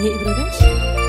Ye Brothers?